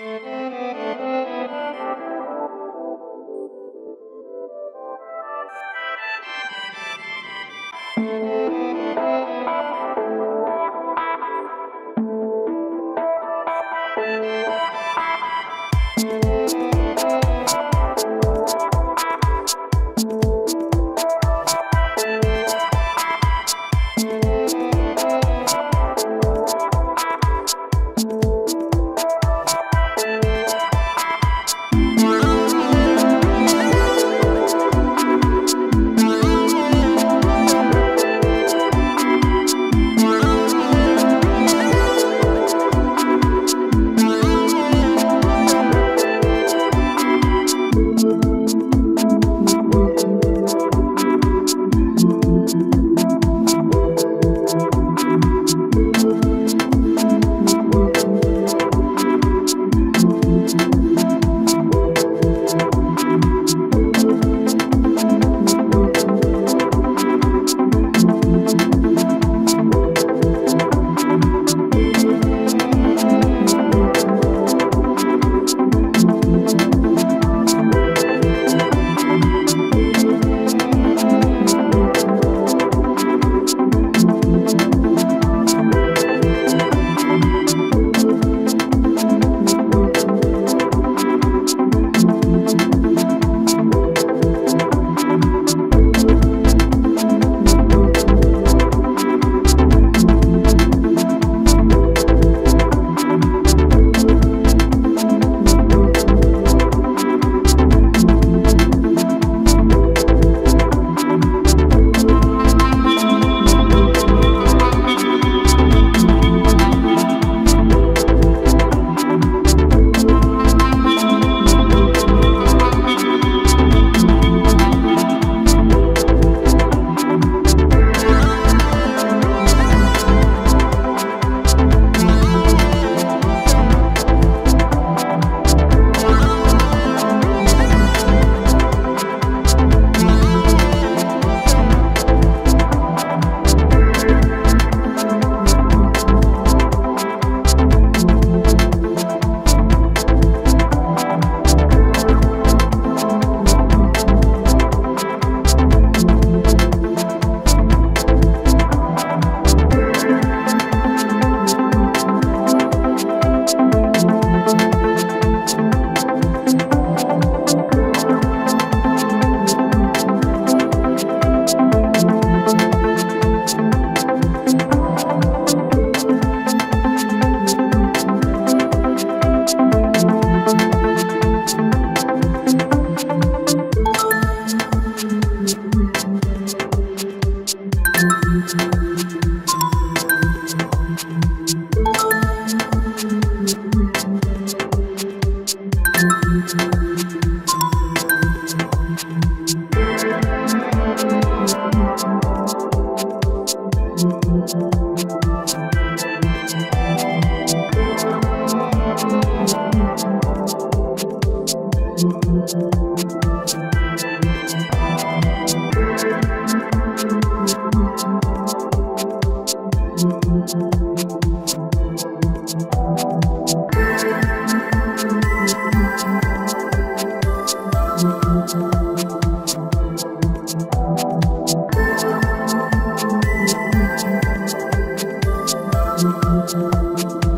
Música Thank 嗯。